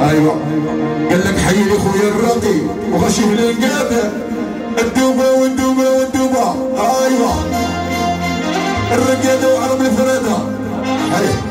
أيوه. قال لك حي لي خويا الراقي وغشي في الانقاذ الدوبة والدوبة والدوبة. أيوه. الرقاده وعرب الفراده حي.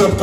Bishop